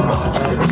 t h a k you.